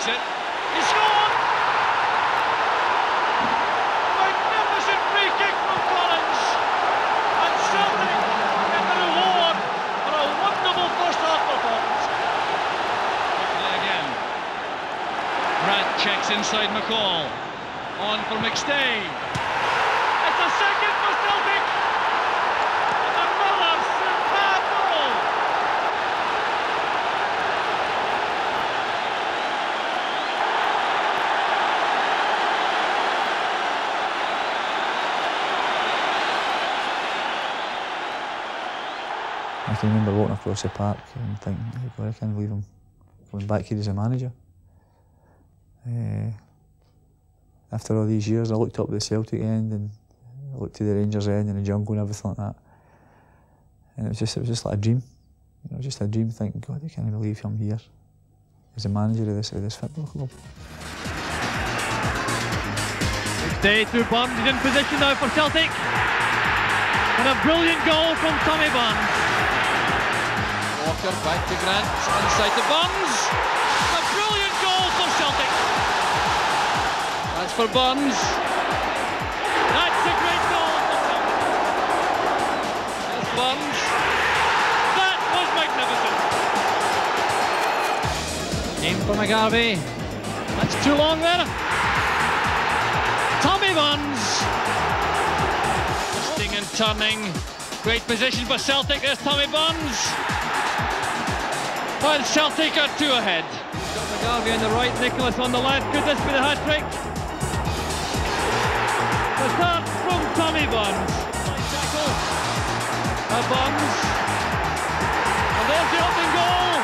takes it. He scored! Magnificent free kick from Collins. And Celtic get the reward for a wonderful first half performance. Again. Pratt checks inside McCall. On for McStay. It's a second for Celtic. And another superb goal. I can remember walking across the park and thinking, "Oh God, I can't believe I'm going back here as a manager. Uh, after all these years, I looked up at the Celtic end and I looked to the Rangers end and the jungle and everything like that. And it was just, it was just like a dream. You know, just a dream thinking, God, I can't believe I'm here as a manager of this, of this football club. Stay through Burns, he's in position now for Celtic. And a brilliant goal from Tommy Burns. Walker back to Grant, inside to Burns. A brilliant goal for Celtic. That's for Burns. That's a great goal for Celtic. There's Burns. That was magnificent. Aim for McGarvey. That's too long there. Tommy Burns. Twisting and turning. Great position for Celtic. There's Tommy Burns. And Celtic are two ahead. Got McGarvey on the right, Nicholas on the left. Could this be the hat trick? The start from Tommy Burns. Tackle. A Burns. And there's the opening goal.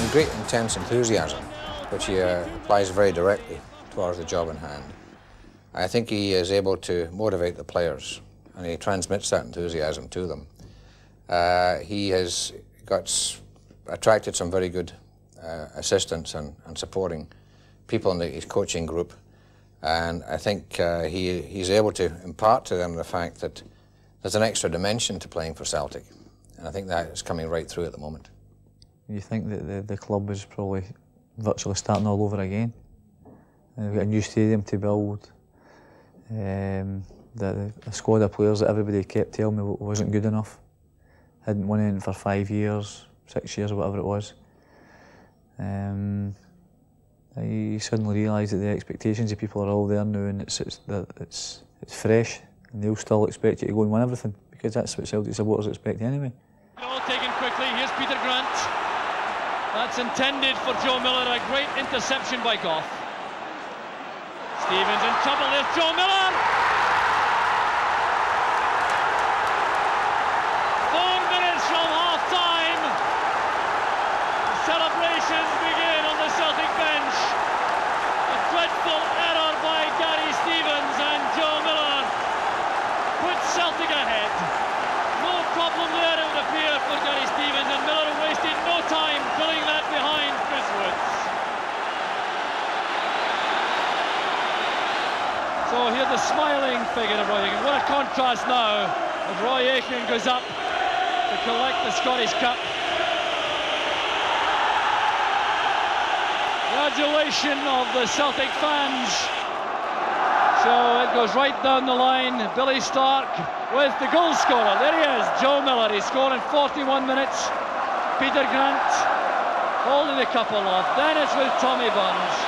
In great intense enthusiasm, which he uh, applies very directly towards the job in hand. I think he is able to motivate the players, and he transmits that enthusiasm to them. Uh, he has got attracted some very good uh, assistants and, and supporting people in the, his coaching group, and I think uh, he, he's able to impart to them the fact that there's an extra dimension to playing for Celtic, and I think that is coming right through at the moment. You think that the, the club is probably virtually starting all over again. And we've got a new stadium to build. Um, the, the squad of players that everybody kept telling me wasn't good enough. Hadn't won anything for five years, six years, or whatever it was. Um, I suddenly realised that the expectations of people are all there now, and it's it's it's it's fresh, and they'll still expect you to go and win everything because that's what Celtic supporters expect anyway. All taken quickly. Here's Peter Grant. That's intended for Joe Miller. A great interception by Gough. Stevens in trouble. There's Joe Miller. Four minutes from half time. The celebrations begin on the Celtic bench. A dreadful error by Gary Stevens and Joe Miller puts Celtic ahead. No problem there, it would appear, for Gary Stevens, and Miller wasted no time pulling that behind Chris Woods. So here's the smiling figure of Roy Aitken. What a contrast now as Roy Aitken goes up to collect the Scottish Cup. The adulation of the Celtic fans. So it goes right down the line. Billy Stark with the goal scorer. There he is, Joe Miller. He scored in 41 minutes. Peter Grant holding the cup aloft. Then it's with Tommy Burns.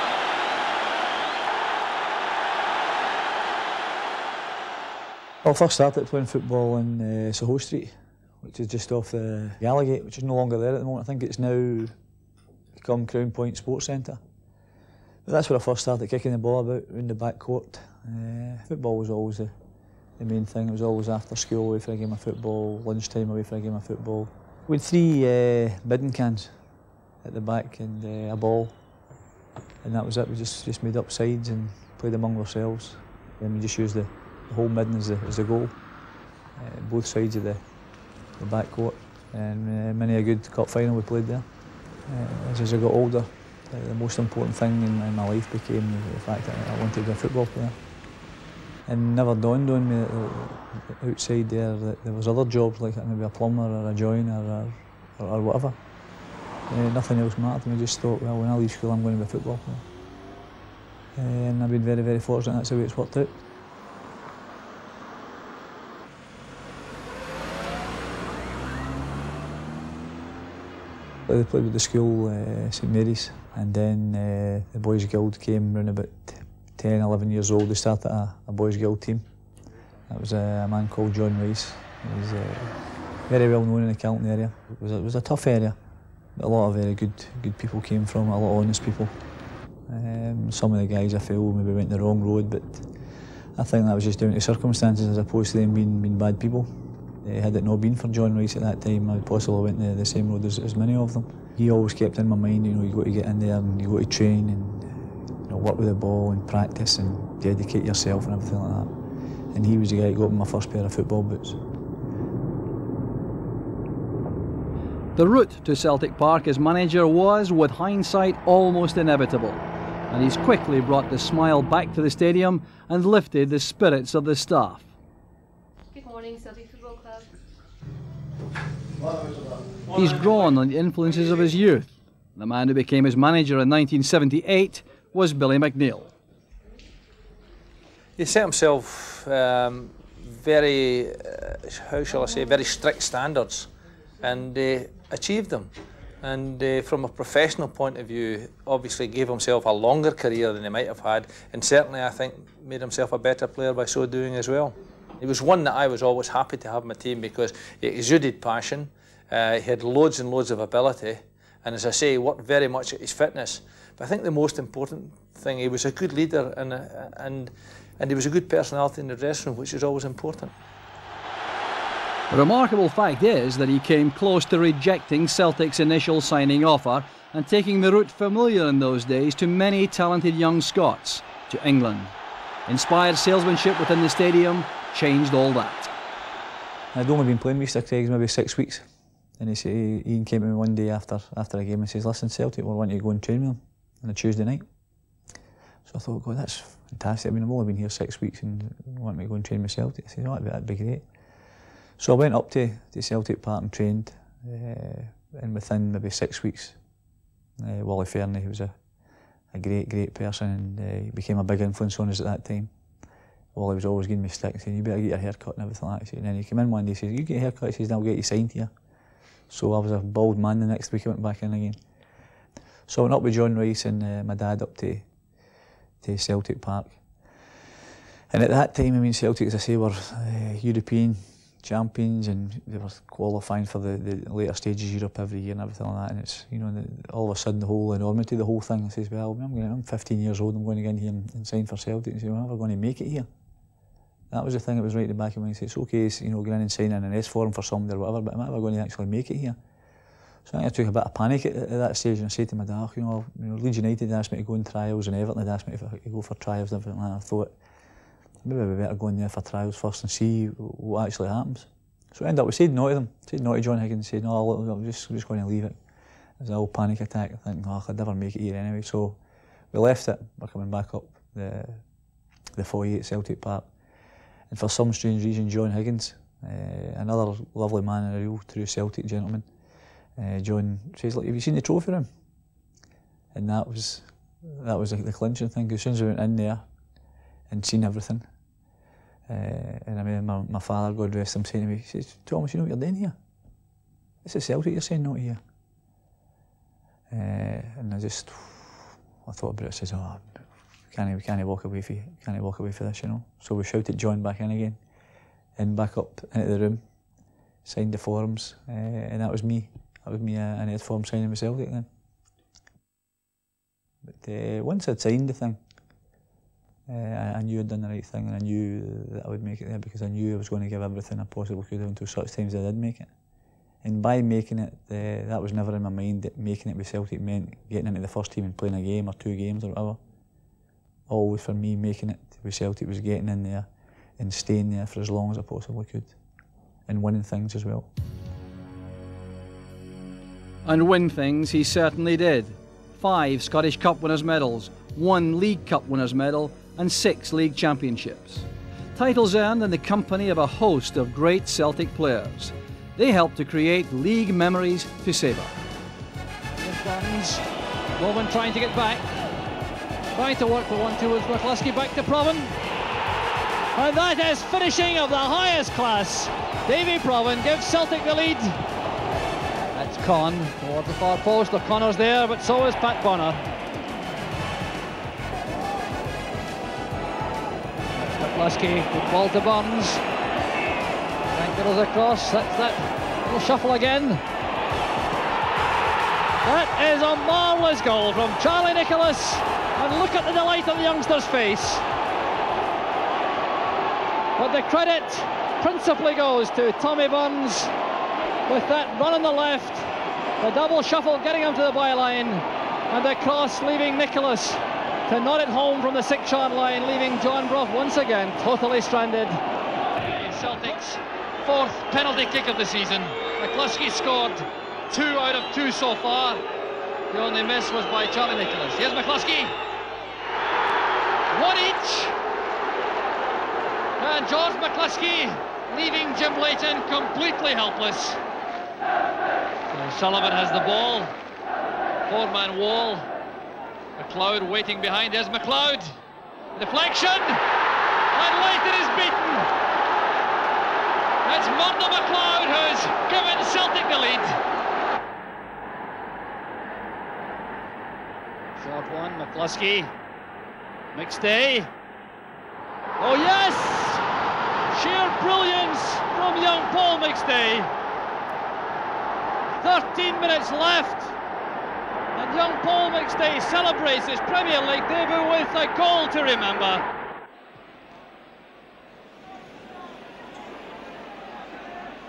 Well, I first started playing football in uh, Soho Street, which is just off the Gallowgate, which is no longer there at the moment. I think it's now become Crown Point Sports Centre. But that's where I first started kicking the ball about in the back court. Uh, football was always the, the main thing. It was always after school away for a game of football, lunchtime away for a game of football. We had three uh, bidding cans at the back and uh, a ball, and that was it. We just, just made up sides and played among ourselves. And we just used the, the whole midden as a, goal, uh, both sides of the, the back court. And uh, many a good cup final we played there. Uh, as, I got older, the most important thing in, in my life became the, fact that I wanted to be a football player. And never dawned on me outside there that there was other jobs like maybe a plumber or a joiner or, or, or whatever. Uh, nothing else mattered, I just thought, well, when I leave school, I'm going to be a football player. Uh, and I've been very, very fortunate. That's the way it's worked out. I played with the school, uh, St Mary's, and then uh, the Boys Guild came around about 10, 11 years old. They started a, a Boys Guild team. That was a, a man called John Rice. He was uh, very well known in the Calton area. It was, a, it was a tough area. A lot of very good good people came from a lot of honest people. Um, some of the guys I feel maybe went the wrong road, but I think that was just down to circumstances as opposed to them being, being bad people. Uh, had it not been for John Rice at that time, I possibly went the, the same road as, as many of them. He always kept in my mind, you know, you got to get in there and you got to train and you know, work with the ball and practice and dedicate yourself and everything like that. And he was the guy who got me my first pair of football boots. The route to Celtic Park as manager was, with hindsight, almost inevitable. And he's quickly brought the smile back to the stadium and lifted the spirits of the staff. Good morning, Celtic Football Club. He's drawn on the influences of his youth. The man who became his manager in 1978 was Billy McNeill. He set himself um, very, uh, how shall I say, very strict standards and uh, achieved them. And uh, from a professional point of view, obviously gave himself a longer career than he might have had, and certainly I think made himself a better player by so doing as well. He was one that I was always happy to have in my team because he exuded passion, uh, he had loads and loads of ability, and as I say, he worked very much at his fitness. But I think the most important thing, he was a good leader and, and, and he was a good personality in the dressing room, which is always important. The remarkable fact is that he came close to rejecting Celtic's initial signing offer and taking the route familiar in those days to many talented young Scots, to England. Inspired salesmanship within the stadium changed all that. I'd only been playing with Eastercraigs maybe six weeks. And he said, Ian came to me one day after after a game and says, listen, Celtic, we want you to go and train with them on a Tuesday night. So I thought, God, that's fantastic. I mean, I've only been here six weeks and want me to go and train with Celtic. I said, oh, that'd be, that'd be great. So I went up to, to Celtic Park and trained, uh, and within maybe six weeks, uh, Wally Fernie, who was a, a great, great person, and uh, became a big influence on us at that time. Wally was always giving me stick, saying, you better get your hair cut and everything like that. And then he came in one day, he says, you get your hair cut, he says, I'll get you signed here. So I was a bald man the next week, I went back in again. So I went up with John Rice and uh, my dad up to, to Celtic Park. And at that time, I mean, Celtic, as I say, were uh, European champions and they were qualifying for the, the later stages of Europe every year and everything like that. And it's, you know, the, all of a sudden the whole enormity, the whole thing, I says, well, I'm, going I'm 15 years old, I'm going to get in here and, and sign for Celtic. And say, well, I'm never going to make it here. That was the thing that was right at the back of my mind. It's okay, you know, going in and signing an S form for somebody or whatever, but am I ever going to actually make it here? So I, I took a bit of panic at, at that stage and I said to my dad, you know, you know, Leeds United asked me to go in trials and Everton had asked me could go for trials and everything like that. I thought, maybe we better go in there for trials first and see what actually happens. So I ended up, we said no to them, said no to John Higgins, said no, I'm just, I'm just going to leave it. It was a little panic attack, thinking, oh, I'd never make it here anyway. So we left it, we're coming back up the, the foyer at Celtic Park. And for some strange reason, John Higgins, uh, another lovely man and a real true Celtic gentleman, uh, John says, like, have you seen the trophy room? And that was that was like the clinching thing. As soon as we went in there and seen everything, uh, and I mean, my, my father, God rest him, saying to me, he says, Thomas, you know what you're doing here? This is Celtic you're saying not here. Uh, and I just, I thought about it, says, oh, can't, we can't walk away for can't walk away for this, you know. So we shouted John back in again, and back up into the room, signed the forms, uh, and that was me. That was me, uh, an S form signing with Celtic then. But uh, once I'd signed the thing, uh, I, I, knew I'd done the right thing and I knew that I would make it there because I knew I was going to give everything I possibly could until such times I did make it. And by making it, uh, that was never in my mind that making it with Celtic meant getting into the first team and playing a game or two games or whatever. Always for me, making it with Celtic was getting in there and staying there for as long as I possibly could and winning things as well. And win things he certainly did. Five Scottish Cup winners' medals, one League Cup winners' medal, and six league championships. Titles earned in the company of a host of great Celtic players. They helped to create league memories to savour. Burns. Bowman trying to get back. Trying to work the one-two with McCluskey back to Provan. And that is finishing of the highest class. Davy Provan gives Celtic the lead. That's Con towards the far post. O'Connor's there, but so is Pat Bonner. McCluskey, good ball to Burns. Frank goes across, that's that little shuffle again. That is a marvellous goal from Charlie Nicholas. And look at the delight on the youngster's face. But the credit principally goes to Tommy Burns with that run on the left, the double shuffle getting him to the byline, and the cross leaving Nicholas to nod it home from the six-yard line, leaving John Brough once again totally stranded. Celtic's fourth penalty kick of the season. McCluskey scored two out of two so far. The only miss was by Charlie Nicholas. Here's McCluskey. One each. And George McCluskey leaving Jim Leighton completely helpless. So Sullivan has the ball. Four-man wall. McLeod waiting behind. There's McLeod. Deflection. And Leighton is beaten. It's Murdo McLeod who's given Celtic the lead. Short one, McCluskey. McStay. Oh yes! Sheer brilliance from young Paul McStay. 13 minutes left. And young Paul McStay celebrates his Premier League debut with a goal to remember.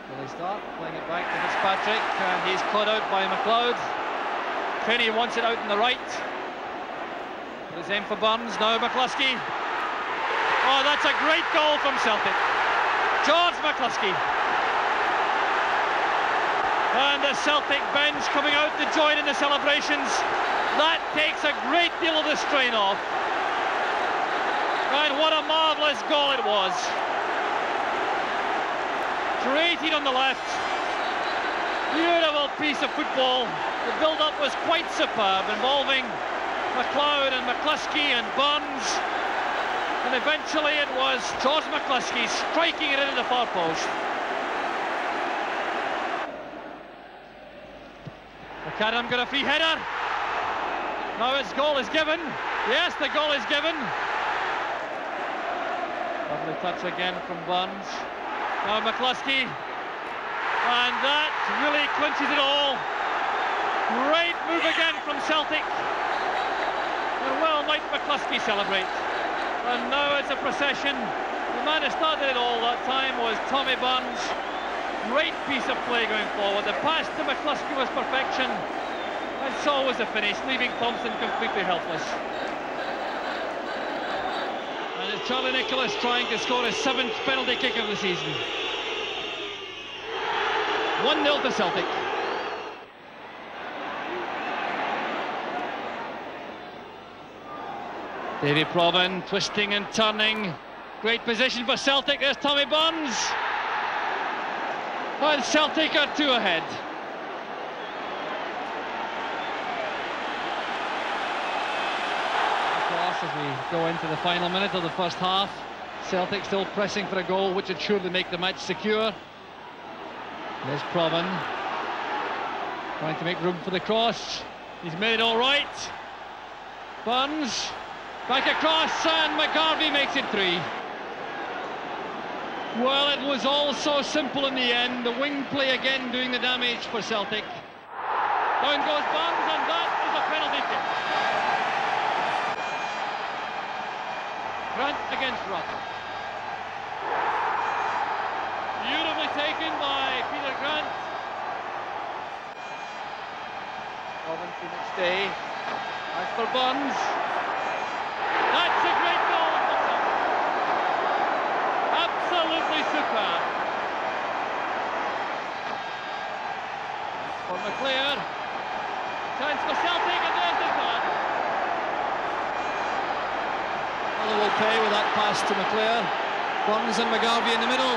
Will they start playing it back to Fitzpatrick and he's caught out by McLeod. Kenny wants it out in the right. His aim for Burns, now McCluskey. Oh, that's a great goal from Celtic. George McCluskey. And the Celtic bench coming out to join in the celebrations. That takes a great deal of the strain off. And what a marvellous goal it was. Created on the left. Beautiful piece of football. The build-up was quite superb, involving McLeod and McCluskey and Burns. And eventually it was George McCluskey striking it into the far post. McAdam got a free header. Now his goal is given. Yes, the goal is given. Lovely touch again from Burns. Now McCluskey. And that really clinches it all. Great move again from Celtic. And well might McCluskey celebrate. And now it's a procession. The man who started it all that time was Tommy Burns. Great piece of play going forward. The pass to McCluskey was perfection. And so was the finish, leaving Thompson completely helpless. And it's Charlie Nicholas trying to score his seventh penalty kick of the season. 1-0 to Celtic. Davy Provan twisting and turning. Great position for Celtic. There's Tommy Burns. And Celtic are two ahead. Across as we go into the final minute of the first half. Celtic still pressing for a goal, which would surely make the match secure. There's Provan. Trying to make room for the cross. He's made it all right. Burns. Back across and McGarvey makes it three. Well, it was all so simple in the end. The wing play again doing the damage for Celtic. Down goes Burns and that is a penalty kick. Grant against Rutter. Beautifully taken by Peter Grant. Robin to stay. As for Burns. That's a great goal for. Absolutely superb. For McLeod. Chance for Celtic and there's the third. Motherwell pay with that pass to McLeod. Burns and McGarvey in the middle.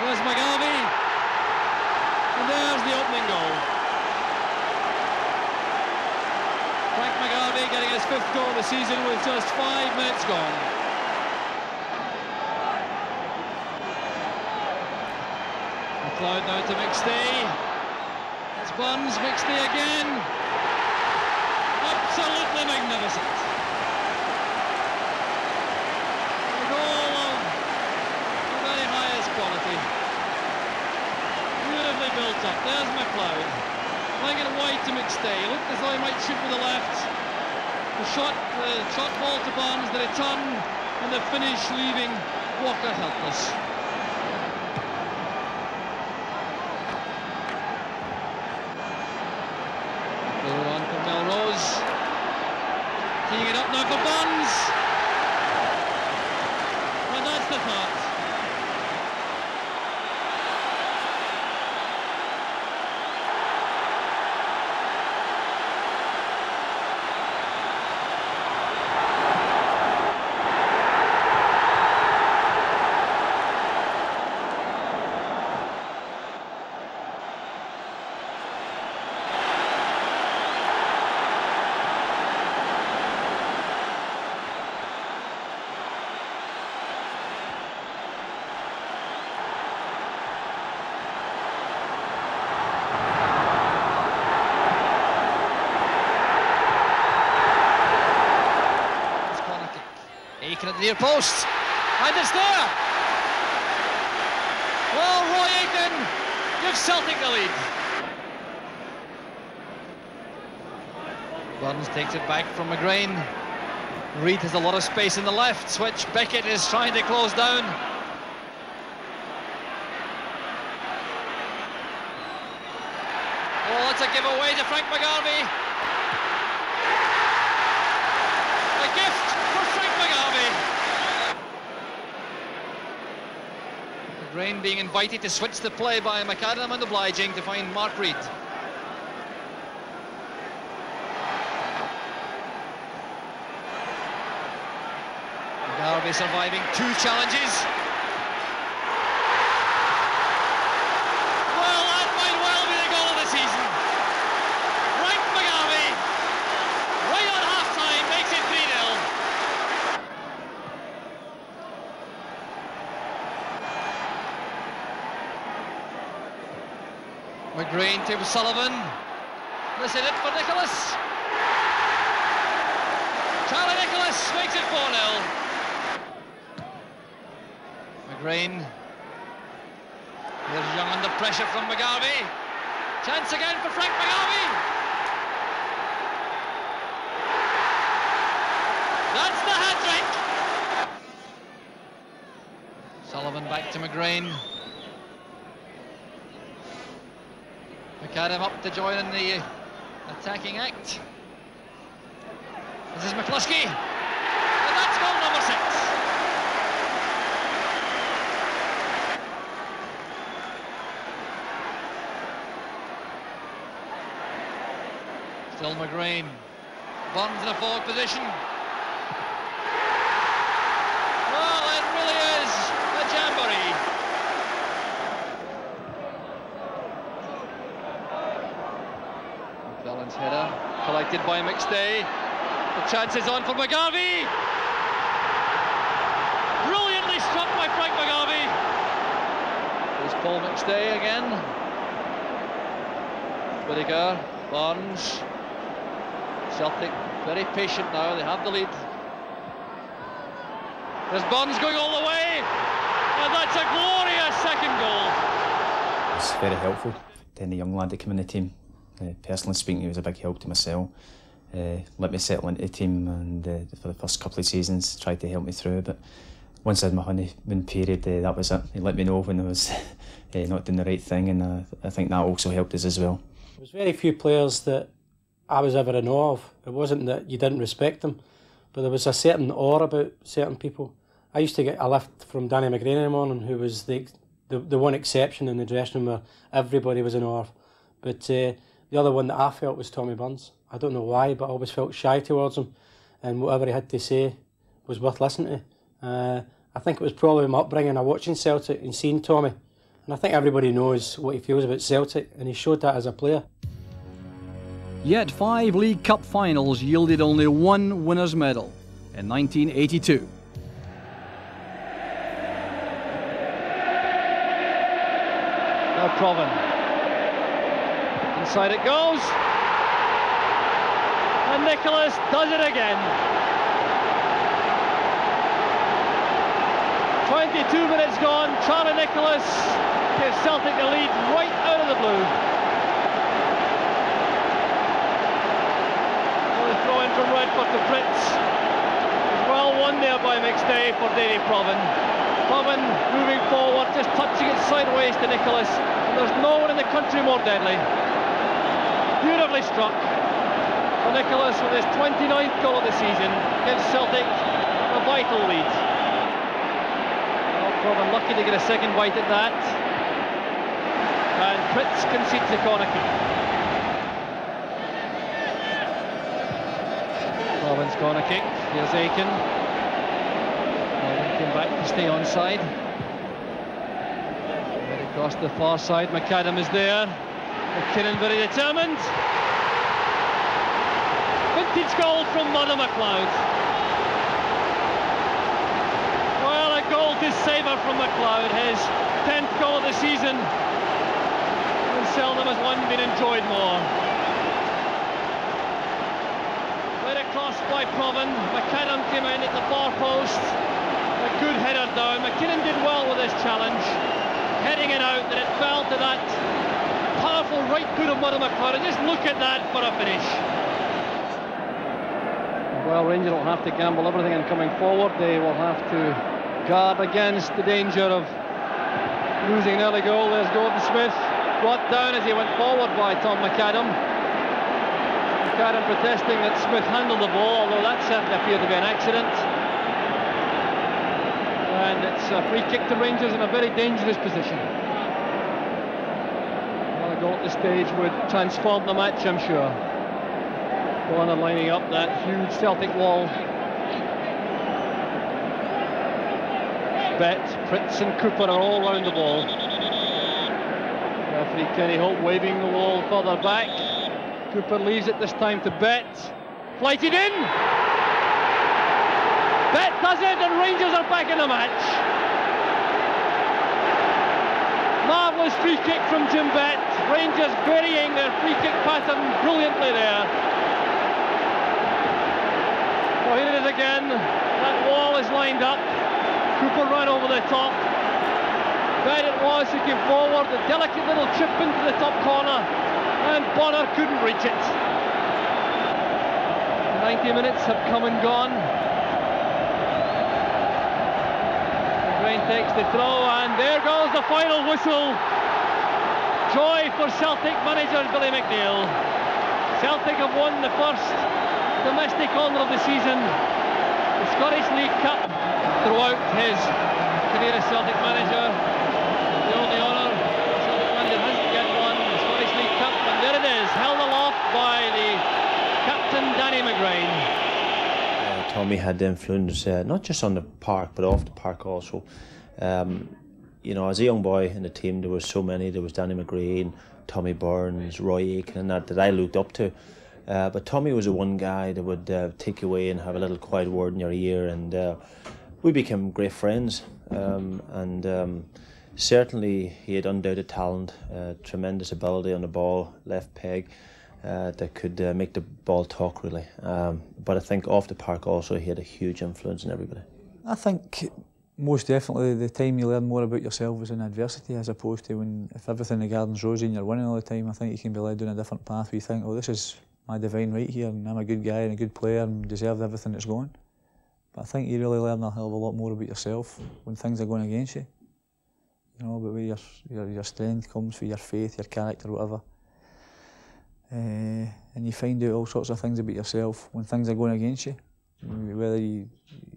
There's McGarvey. And there's the opening goal. His fifth goal of the season with just five minutes gone. McLeod now to McStay. It's Burns, McStay again. Absolutely magnificent. Goal of the very highest quality. Beautifully built up. There's McLeod. Playing it wide to McStay. Looked as though he might shoot with the left. The shot, the shot ball to Burns, the return, and the finish leaving Walker helpless. Goal on for Melrose. Teeing it up now for Burns. And that's the thought. It's corner kick. Aitken at the near post. And it's there. Well, Roy Aitken gives Celtic the lead. Burns takes it back from McGrain. Reid has a lot of space in the left, which Beckett is trying to close down. Oh, it's a giveaway to Frank McGarvey. A gift for Frank McGarvey. Being invited to switch the play by McAdam and obliging to find Mark Reid. McGarvey surviving two challenges. Well, that might well be the goal of the season. Frank McGarvey, right on half-time, makes it 3-0. McGrain to Sullivan. This is it for Nicholas. Charlie Nicholas makes it 4-0. McGrain. There's Young under pressure from McGarvey. Chance again for Frank McGarvey. That's the hat trick. Sullivan back to McGrain. McAdam up to join in the uh, attacking act. This is McCluskey. And that's goal number six. Still McGrain. Burns in a forward position. Well, it really is a jamboree. McClellan's header collected by McStay. The chance is on for McGarvey. Brilliantly struck by Frank McGarvey. There's Paul McStay again. Whittaker, Barnes. Celtic very patient now, they have the lead. There's Barnes going all the way, and that's a glorious second goal. It's very helpful to any young lad that came in the team. Uh, personally speaking, he was a big help to myself. Uh, let me settle into the team and uh, for the first couple of seasons tried to help me through but once I had my honeymoon period uh, that was it. He let me know when I was uh, not doing the right thing and uh, I think that also helped us as well. There was very few players that I was ever in awe of. It wasn't that you didn't respect them, but there was a certain awe about certain people. I used to get a lift from Danny McGrain in the morning, who was the the, the one exception in the dressing room where everybody was in awe. But uh, the other one that I felt was Tommy Burns. I don't know why, but I always felt shy towards him, and whatever he had to say was worth listening to. Uh, I think it was probably my upbringing of watching Celtic and seeing Tommy, and I think everybody knows what he feels about Celtic, and he showed that as a player. Yet five League Cup finals yielded only one winner's medal in 1982. Now Provan. Inside it goes. And Nicholas does it again. 22 minutes gone. Charlie Nicholas gives Celtic the lead right out of the blue. the throw in from Redford to Prytz. Well won there by McStay for Davy Provan. Provan moving forward, just touching it sideways to Nicholas. There's no one in the country more deadly. Struck. For Nicholas with his 29th goal of the season gives Celtic a vital lead. Well, Provan lucky to get a second bite at that. And Prytz concedes the corner kick. Provan's corner kick. Here's Aitken. Aitken came back to stay on side. Right across the far side, McAdam is there. McKinnon very determined. Vintage goal from Murdo McLeod. Well, a goal to savour from McLeod, his 10th goal of the season. And seldom has one been enjoyed more. Right across by Provan. McAdam came in at the far post. A good header down. McKinnon did well with this challenge. Heading it out, and it fell to that powerful right foot of Murdo McLeod. And just look at that for a finish. Well, Rangers will have to gamble everything in coming forward. They will have to guard against the danger of losing an early goal. There's Gordon Smith, brought down as he went forward by Tom McAdam. McAdam protesting that Smith handled the ball, although that certainly appeared to be an accident. And it's a free kick to Rangers in a very dangerous position. Well, a goal at this stage would transform the match, I'm sure. Warner lining up that huge Celtic wall. Bett, Prytz and Cooper are all round the ball. Referee Kenny Hope waving the wall further back. Cooper leaves it this time to Bett. Flighted in! Bett does it and Rangers are back in the match. Marvellous free kick from Jim Bett. Rangers varying their free kick pattern brilliantly there. Well, here it is again. That wall is lined up. Cooper ran over the top. There it was he came forward. A delicate little chip into the top corner. And Bonner couldn't reach it. 90 minutes have come and gone. McGrain takes the throw and there goes the final whistle. Joy for Celtic manager Billy McNeill. Celtic have won the first domestic honour of the season, the Scottish League Cup throughout his career as Celtic manager. The only honour Celtic manager hasn't yet won, the Scottish League Cup, and there it is, held aloft by the captain Danny McGrain. Uh, Tommy had the influence uh, not just on the park but off the park also. Um, you know, as a young boy in the team, there were so many. There was Danny McGrain, Tommy Burns, Roy Aitken, and that that I looked up to. Uh, but Tommy was the one guy that would uh, take you away and have a little quiet word in your ear, and uh, we became great friends. Um, and um, certainly, he had undoubted talent, uh, tremendous ability on the ball, left peg. Uh, that could uh, make the ball talk really, um, but I think off the park also he had a huge influence on everybody. I think most definitely the time you learn more about yourself is in adversity as opposed to when if everything in the garden's rosy and you're winning all the time. I think you can be led down a different path where you think, oh, this is my divine right here and I'm a good guy and a good player and deserve everything that's going. But I think you really learn a hell of a lot more about yourself when things are going against you. You know, about where your, your, your strength comes for your faith, your character, whatever. Uh, and you find out all sorts of things about yourself when things are going against you. Whether you,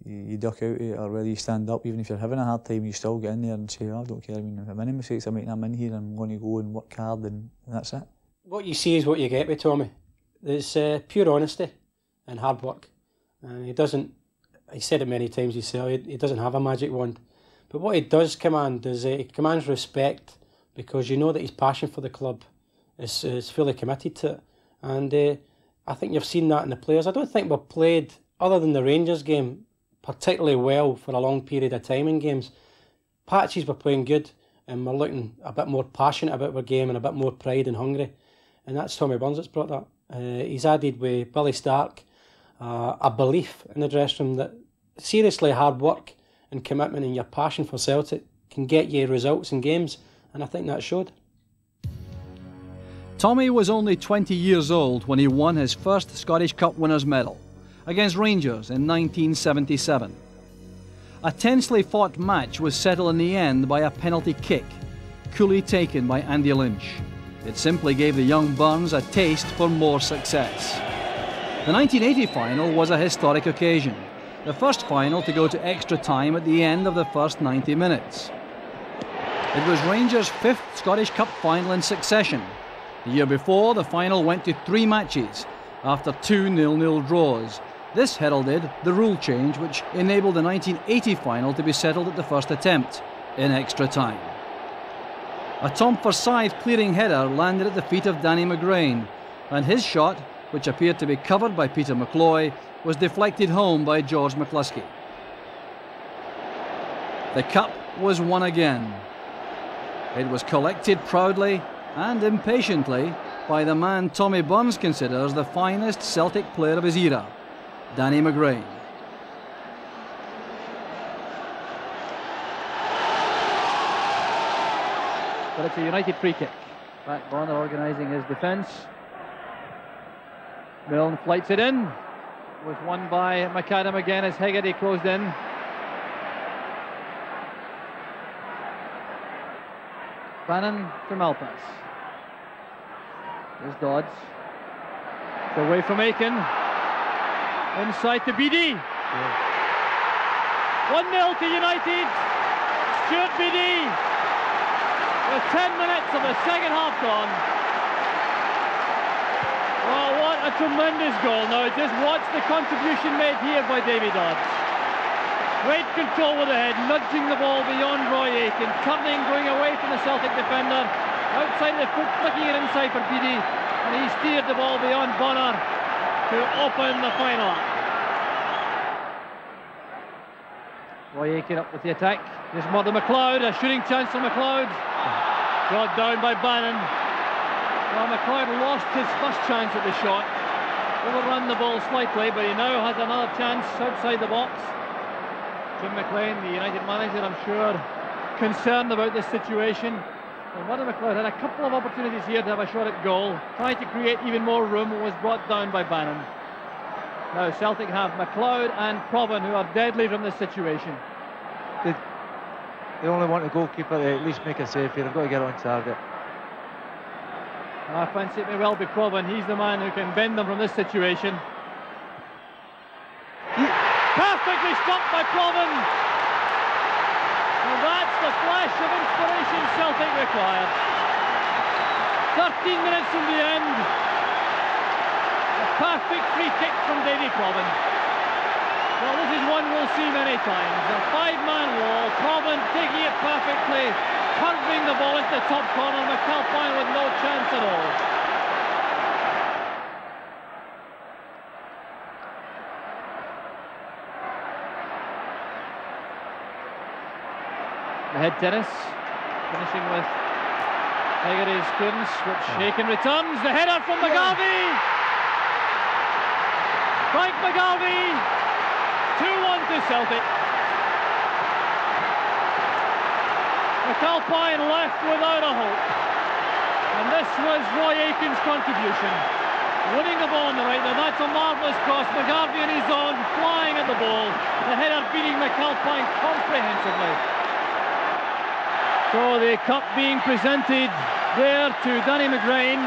you duck out it or whether you stand up, even if you're having a hard time, you still get in there and say, oh, I don't care. I mean, if I'm any mistakes I make, I'm in here and I'm going to go and work hard and that's it. What you see is what you get with Tommy. There's uh, pure honesty and hard work. And he doesn't, he said it many times himself, he, he doesn't have a magic wand. But what he does command is uh, he commands respect because you know that his passion for the club is, is fully committed to it. And uh, I think you've seen that in the players. I don't think we've played, other than the Rangers game, particularly well for a long period of time in games. Patches were playing good and we're looking a bit more passionate about our game and a bit more pride and hungry. And that's Tommy Burns that's brought that. Uh, he's added with Billy Stark uh, a belief in the dressing room that seriously hard work and commitment and your passion for Celtic can get you results in games. And I think that showed. Tommy was only 20 years old when he won his first Scottish Cup winners' medal against Rangers in 1977. A tensely fought match was settled in the end by a penalty kick, coolly taken by Andy Lynch. It simply gave the young Burns a taste for more success. The 1980 final was a historic occasion, the first final to go to extra time at the end of the first 90 minutes. It was Rangers' fifth Scottish Cup final in succession the year before, the final went to three matches after two nil-nil draws. This heralded the rule change which enabled the 1980 final to be settled at the first attempt, in extra time. A Tom Forsyth clearing header landed at the feet of Danny McGrain, and his shot, which appeared to be covered by Peter McCloy, was deflected home by George McCluskey. The cup was won again. It was collected proudly and impatiently by the man Tommy Burns considers the finest Celtic player of his era, Danny McGrain. But it's a United free kick. Pat Bonner organising his defence. Milne flights it in. Was won by McAdam again as Hegarty closed in. Bannon to Malpas. There's Dodds. away from Aitken. Inside to Beedie. 1-0 to United. Stuart Beedie. With 10 minutes of the second half gone. Well, what a tremendous goal. Now, just watch the contribution made here by Davy Dodds. Great control with the head, nudging the ball beyond Roy Aitken, turning, going away from the Celtic defender, outside the foot, flicking it inside for Beedie, and he steered the ball beyond Bonner to open the final. Roy Aitken up with the attack. There's Murdo McLeod, a shooting chance for McLeod. Got down by Bannon. Well, McLeod lost his first chance at the shot. Overrun the ball slightly, but he now has another chance outside the box. Jim McLean, the United manager, I'm sure, concerned about this situation. And Murdo McLeod had a couple of opportunities here to have a shot at goal, trying to create even more room, was brought down by Bannon. Now Celtic have McLeod and Provan, who are deadly from this situation. They, they only want the goalkeeper to at least make a save here. They've got to get on target. I fancy it may well be Provan. He's the man who can bend them from this situation. Perfectly stopped by Provan. And that's the flash of inspiration Celtic required. 13 minutes from the end. A perfect free kick from Davy Provan. Well, this is one we'll see many times. A five-man wall, Provan taking it perfectly, curving the ball into the top corner, McAlpine with no chance at all. The head tennis, finishing with Hegarty's clearance, which oh. Aitken returns. The header from McGarvey! Frank McGarvey! 2-1 to Celtic. McAlpine left without a hope. And this was Roy Aitken's contribution. Winning the ball on the right, now that's a marvellous cross. McGarvey in his own, flying at the ball. The header beating McAlpine comprehensively. So the cup being presented there to Danny McGrain.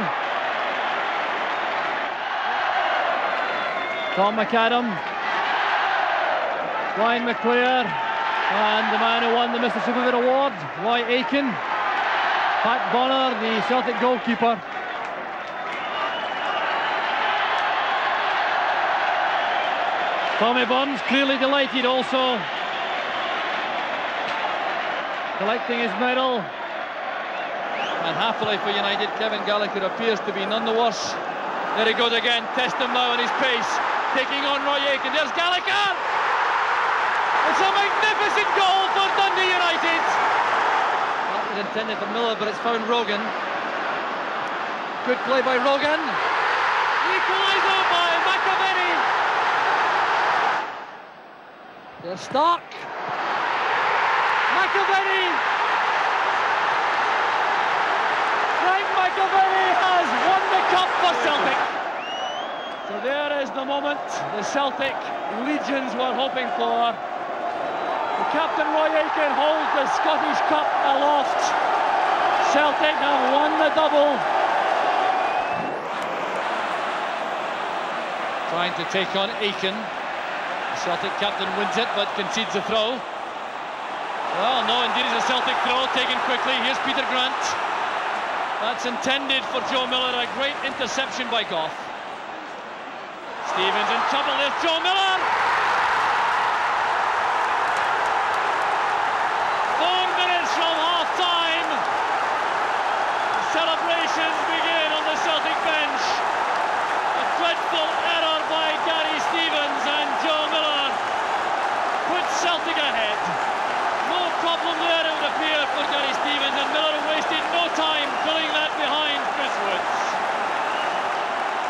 Tom McAdam. Brian McClair. And the man who won the Mr. Superbit Award, Roy Aitken. Pat Bonner, the Celtic goalkeeper. Tommy Burns clearly delighted also collecting his medal. And happily for United, Kevin Gallagher appears to be none the worse There he goes again, test him now on his pace, taking on Roy Aitken, There's Gallagher! It's a magnificent goal for Dundee United! That was intended for Miller, but it's found Rogan. Good play by Rogan. Equaliser by McAvennie. There's Stark. McAvennie. Frank McAvennie has won the cup for Celtic. So there is the moment the Celtic legions were hoping for. The captain Roy Aitken holds the Scottish Cup aloft. Celtic have won the double. Trying to take on Aitken. The Celtic captain wins it but concedes a throw. Well, no, indeed, it's a Celtic throw taken quickly. Here's Peter Grant. That's intended for Joe Miller. A great interception by Gough. Stevens in trouble. There's Joe Miller. Four minutes from half time. The celebrations begin on the Celtic bench. A dreadful error by Gary Stevens and Joe Miller puts Celtic ahead. No problem there, it would appear, for Gary Stevens, and Miller wasted no time filling that behind Chris Woods.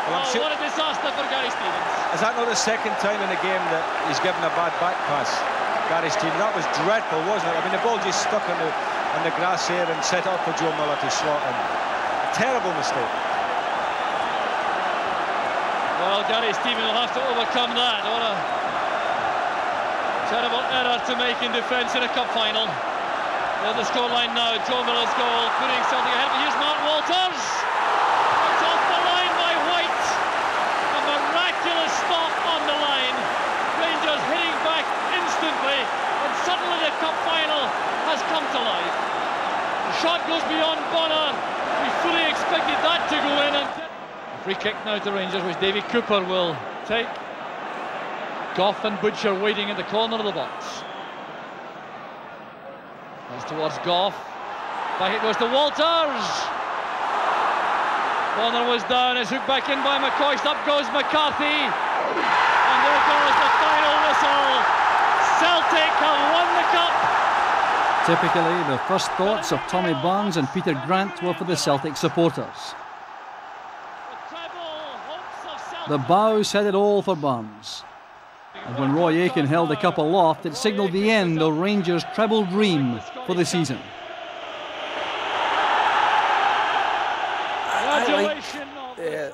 Well, oh, sure- a disaster for Gary Stevens. Is that not the second time in the game that he's given a bad back pass? Gary Stevens, that was dreadful, wasn't it? I mean, the ball just stuck on the, on the grass here and set up for Joe Miller to slot in. Terrible mistake. Well, Gary Stevens will have to overcome that. What a terrible error to make in defence in a cup final. There's the scoreline now. Joe Miller's goal, putting something ahead. But here's Mark Walters. It's off the line by White. A miraculous stop on the line. Rangers hitting back instantly. And suddenly the cup final has come to life. The shot goes beyond Bonner. We fully expected that to go in. And Free kick now to Rangers, which Davy Cooper will take. Gough and Butcher waiting in the corner of the box. Goes towards Gough. Back it goes to Walters. Bonner was down, it's hooked back in by McCoist. Up goes McCarthy. And there goes the final whistle. Celtic have won the cup. Typically, the first thoughts of Tommy Burns and Peter Grant were for the Celtic supporters. The bows had it all for Burns. And when Roy Aitken held the cup aloft, it signalled the end of Rangers' treble dream for the season. I like uh,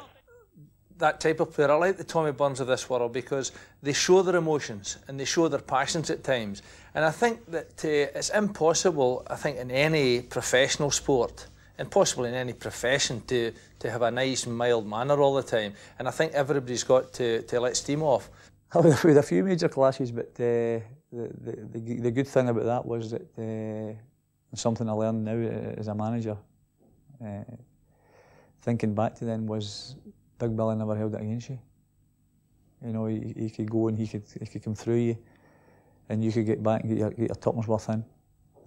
that type of player. I like the Tommy Burns of this world because they show their emotions and they show their passions at times. And I think that uh, it's impossible, I think, in any professional sport and possibly in any profession to, to have a nice, mild manner all the time. And I think everybody's got to, to let steam off. We had a few major clashes, but uh, the, the, the, the good thing about that was that uh, something I learned now uh, as a manager, uh, thinking back to then, was Big Billy never held it against you. You know, he, he could go and he could, he could come through you, and you could get back and get your, get your worth in.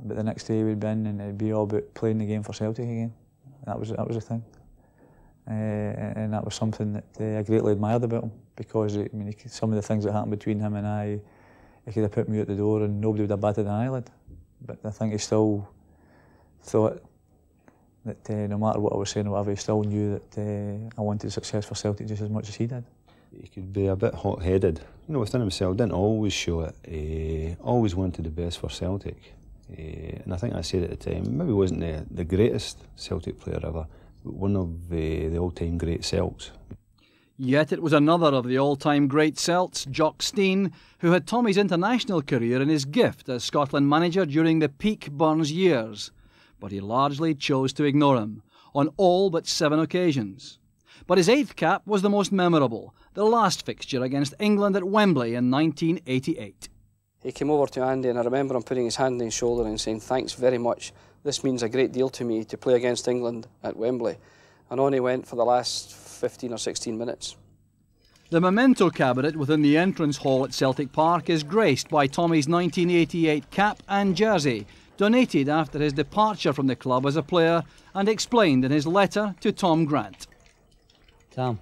But the next day we'd been and it'd be all about playing the game for Celtic again. That was that was the thing, uh, and that was something that uh, I greatly admired about him because I mean could, some of the things that happened between him and I, he could have put me out the door and nobody would have batted an eyelid. But I think he still thought that uh, no matter what I was saying or whatever, he still knew that uh, I wanted success for Celtic just as much as he did. He could be a bit hot-headed, you know, within himself. Didn't always show it. Uh, always wanted the best for Celtic. And I think I said at the time, maybe wasn't the, the greatest Celtic player ever, but one of the all-time great Celts. Yet it was another of the all-time great Celts, Jock Stein, who had Tommy's international career in his gift as Scotland manager during the peak Burns years. But he largely chose to ignore him, on all but seven occasions. But his eighth cap was the most memorable, the last fixture against England at Wembley in 1988. He came over to Andy, and I remember him putting his hand on his shoulder and saying, Thanks very much. This means a great deal to me to play against England at Wembley. And on he went for the last 15 or 16 minutes. The memento cabinet within the entrance hall at Celtic Park is graced by Tommy's 1988 cap and jersey, donated after his departure from the club as a player and explained in his letter to Tom Grant. Tom,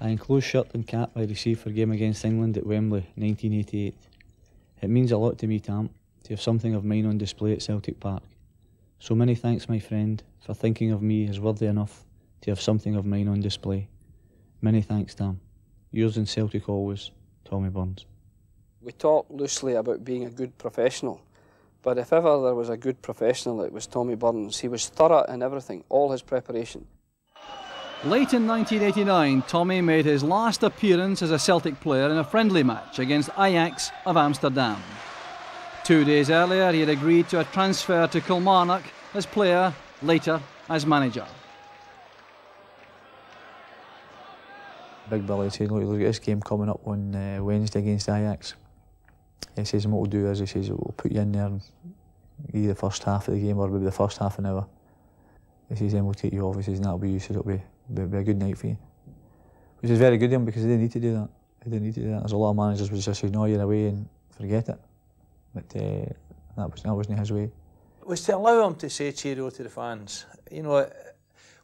I enclosed shirt and cap I received for game against England at Wembley 1988. It means a lot to me, Tam, to have something of mine on display at Celtic Park. So many thanks, my friend, for thinking of me as worthy enough to have something of mine on display. Many thanks, Tam. Yours in Celtic always, Tommy Burns. We talk loosely about being a good professional, but if ever there was a good professional, it was Tommy Burns. He was thorough in everything, all his preparation. Late in 1989, Tommy made his last appearance as a Celtic player in a friendly match against Ajax of Amsterdam. Two days earlier, he had agreed to a transfer to Kilmarnock as player, later as manager. Big Billy said, look, look at this game coming up on uh, Wednesday against Ajax. He says, and what we'll do is, he says, we'll put you in there and the first half of the game or maybe the first half an hour. He says, then we'll take you off. He says, and that'll be you. Says, it'll be, be, a good night for you. Which is very good of him because he didn't need to do that. He didn't need to do that. There's a lot of managers would just say, no, you're away and forget it. But uh, that, was, that wasn't his way. It was to allow him to say cheerio to the fans. You know,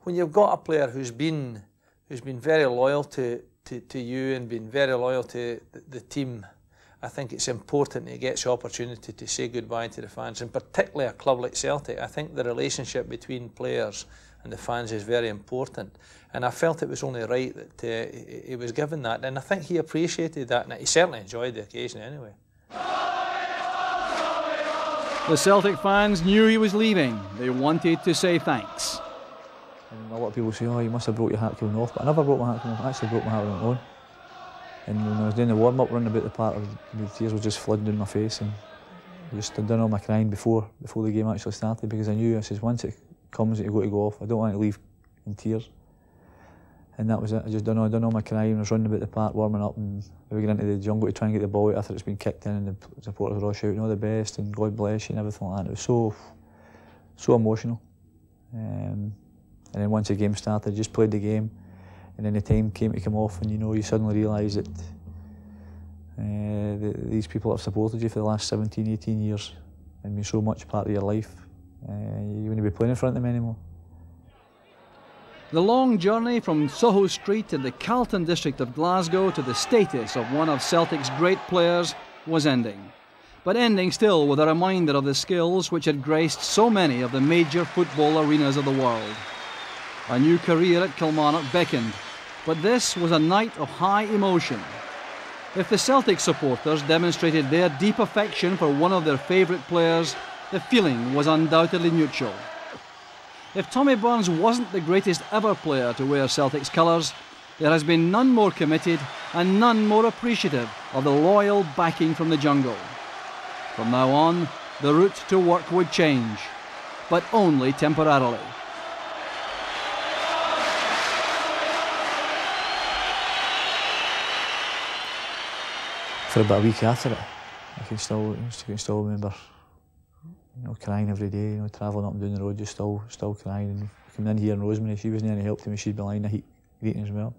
when you've got a player who's been who's been very loyal to, to, to you and been very loyal to the, the team, I think it's important he gets the opportunity to say goodbye to the fans, and particularly a club like Celtic. I think the relationship between players and the fans is very important. And I felt it was only right that uh, he was given that, and I think he appreciated that, and he certainly enjoyed the occasion anyway. The Celtic fans knew he was leaving. They wanted to say thanks. And a lot of people say, oh, you must have broke your heart killing off. But I never broke my heart killing off. I actually broke my heart on my own. And when I was doing the warm-up running about the park, the tears were just flooding down my face. And I just done all my crying before before the game actually started because I knew, I says, once it comes, it's got to go off. I don't want to leave in tears. And that was it. I just done all, done all my crying. I was running about the park, warming up, and we get into the jungle to try and get the ball out after it's been kicked in, and the supporters were all shouting all the best and God bless you and everything like that. It was so, so emotional. Um, and then once the game started, I just played the game, and then the time came to come off, and you know, you suddenly realise that uh, the, these people have supported you for the last 17, 18 years and been so much part of your life. Uh, you wouldn't be playing in front of them anymore. The long journey from Soho Street in the Calton district of Glasgow to the status of one of Celtic's great players was ending. But ending still with a reminder of the skills which had graced so many of the major football arenas of the world. A new career at Kilmarnock beckoned, but this was a night of high emotion. If the Celtic supporters demonstrated their deep affection for one of their favourite players, the feeling was undoubtedly mutual. If Tommy Burns wasn't the greatest ever player to wear Celtic's colours, there has been none more committed and none more appreciative of the loyal backing from the jungle. From now on, the route to work would change, but only temporarily. For about a week after it, I can still, I can still remember you know, crying every day, you know, travelling up and down the road, just still, still crying. And coming in here in Rosemary, she wasn't any help to me, she'd be lying the heat greeting as well.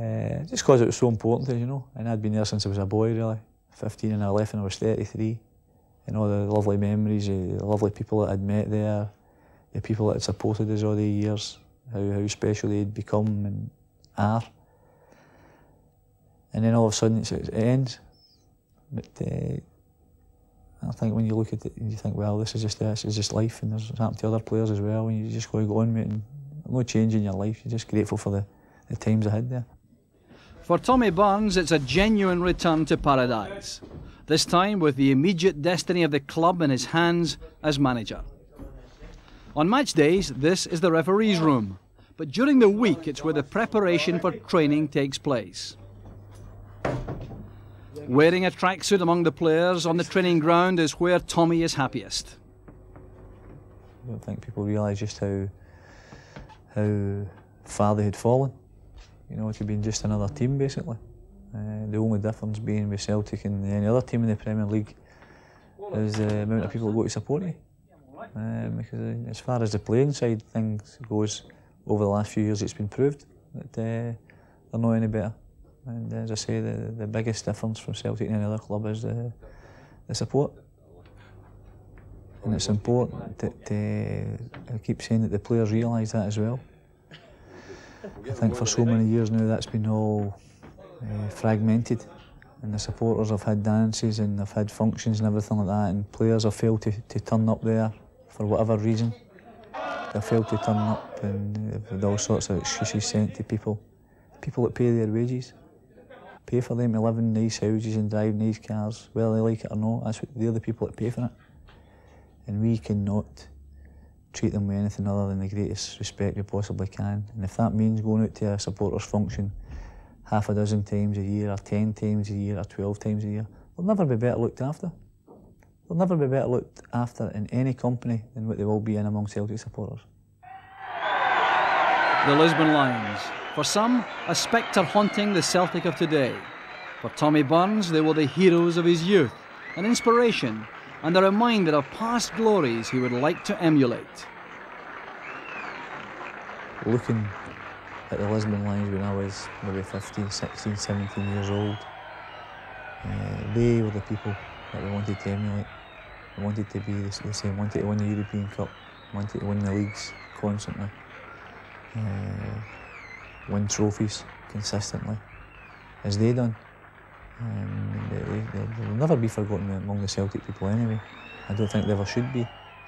Uh, just because it was so important to you know, and I'd been there since I was a boy, really. 15 and I left when I was 33. And all the lovely memories, the lovely people that I'd met there, the people that had supported us all the years, how, how special they'd become and are. And then all of a sudden it ends. But uh, I think when you look at it, you think, well, this is just this is just life, and there's happened to other players as well. And you just got to go on with it, no change in your life. You're just grateful for the, the times ahead there. For Tommy Burns, it's a genuine return to paradise. This time with the immediate destiny of the club in his hands as manager. On match days, this is the referee's room, but during the week, it's where the preparation for training takes place. Wearing a tracksuit among the players on the training ground is where Tommy is happiest. I don't think people realise just how how far they had fallen. You know, to being just another team basically. Uh, the only difference being with Celtic and any other team in the Premier League is the amount of people that go to support you. Um, because uh, as far as the playing side things goes, over the last few years it's been proved that uh, they're not any better. And as I say, the, the biggest difference from Celtic and any other club is the, the support. And it's important that I keep saying that the players realise that as well. I think for so many years now that's been all uh, fragmented and the supporters have had dances and they've had functions and everything like that and players have failed to, to turn up there for whatever reason. They've failed to turn up and all sorts of excuses sent to people. People that pay their wages, pay for them to live in nice houses and drive nice cars, whether they like it or not, that's what, they're the people that pay for it. And we cannot treat them with anything other than the greatest respect we possibly can. And if that means going out to a supporters function half a dozen times a year, or 10 times a year, or 12 times a year, they'll never be better looked after. They'll never be better looked after in any company than what they will be in among Celtic supporters. The Lisbon Lions. For some, a spectre haunting the Celtic of today. For Tommy Burns, they were the heroes of his youth, an inspiration, and a reminder of past glories he would like to emulate. Looking at the Lisbon Lions when I was maybe 15, 16, 17 years old, uh, they were the people that we wanted to emulate. We wanted to be the, same, wanted to win the European Cup, wanted to win the leagues constantly, uh, win trophies consistently, as they done. Um, they, they, they'll never be forgotten among the Celtic people anyway. I don't think they ever should be.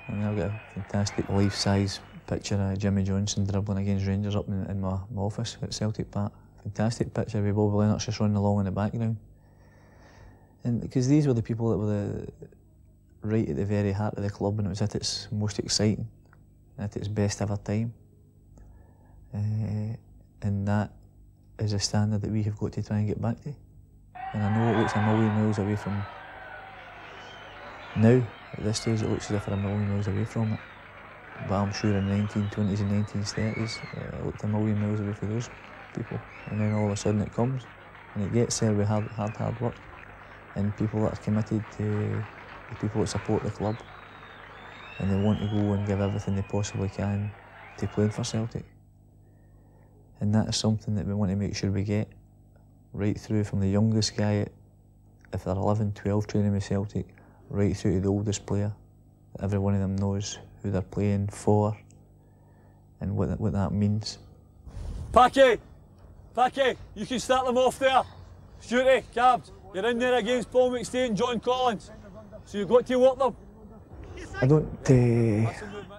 I mean, I've got a fantastic life-size picture of Jimmy Johnstone dribbling against Rangers up in, in my, my, office at Celtic Park. Fantastic picture with Bobby Lennox just running along in the background. And because these were the people that were the, right at the very heart of the club and it was at its most exciting, at its best ever time. Uh, and that is a standard that we have got to try and get back to. And I know it looks a million miles away from now, at this stage it looks as if we're a million miles away from it. But I'm sure in the 1920s and 1930s uh, it looked a million miles away for those people. And then all of a sudden it comes and it gets there with hard, hard, hard work and people that are committed to the people that support the club and they want to go and give everything they possibly can to play for Celtic. And that is something that we want to make sure we get right through from the youngest guy, if they're 11, 12 training with Celtic, right through to the oldest player. Every one of them knows who they're playing for and what, what that means. Packy! Packy, you can start them off there. Shooty, Cabs, you're in there against Paul McStay and John Collins. So you've got to work them. I don't uh,